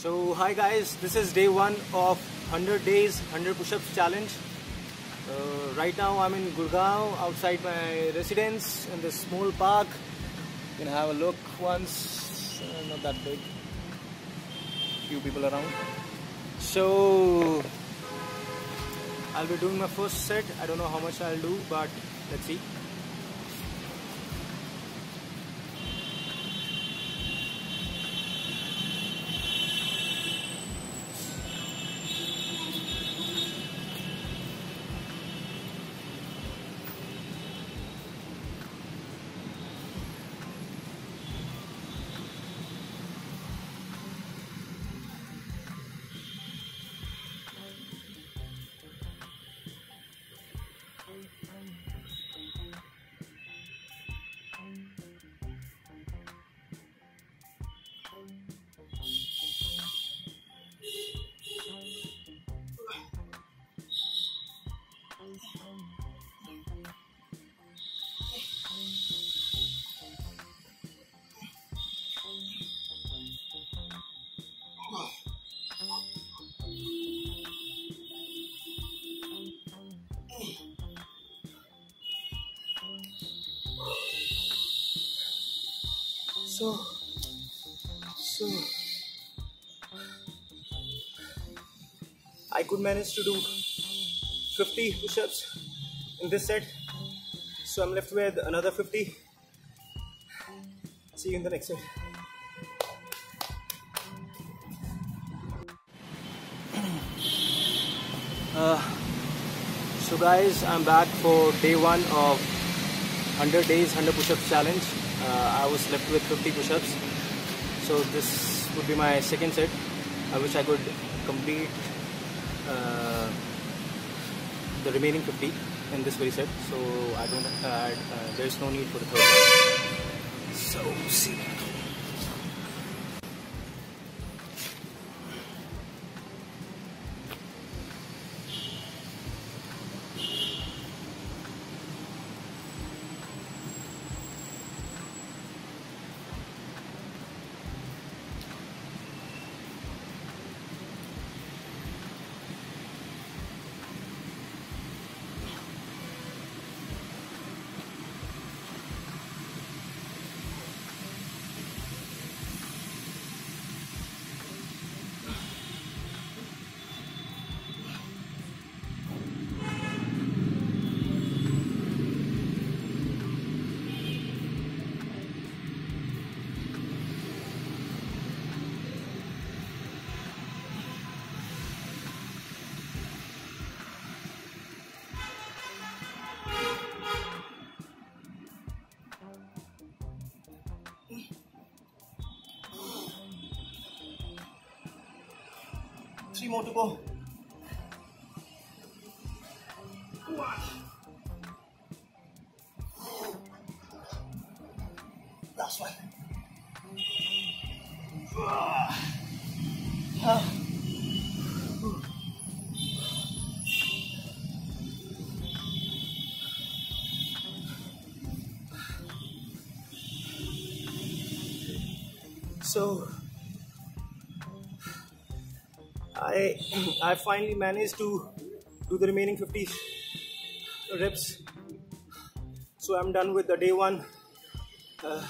So hi guys, this is day one of 100 days 100 push-ups challenge. Uh, right now I'm in Gurgaon outside my residence in this small park. You can have a look once, uh, not that big. Few people around. So I'll be doing my first set. I don't know how much I'll do, but let's see. So, so I could manage to do 50 push-ups in this set. So I'm left with another 50. See you in the next set. Uh, so guys, I'm back for day one of 100 days 100 push-ups challenge. Uh, I was left with 50 push-ups. So this would be my second set. I wish I could complete uh, the remaining 50 in this very set. So I don't. Uh, there is no need for the third one. So see. Three more to go. Last one. So I I finally managed to do the remaining 50 reps. So I'm done with the day one. Uh,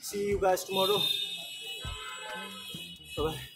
see you guys tomorrow. Bye bye.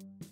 you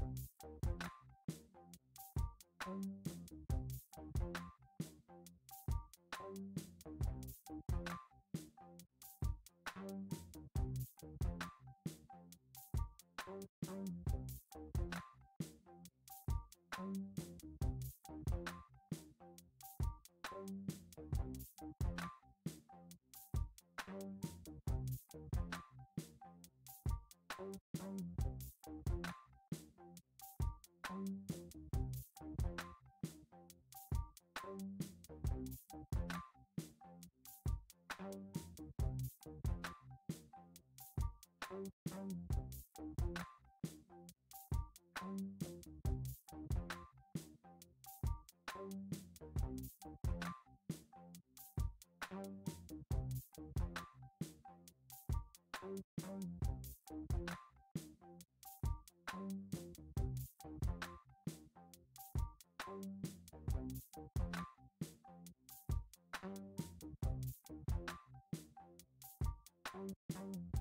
Thank you. Thank you. Thank you.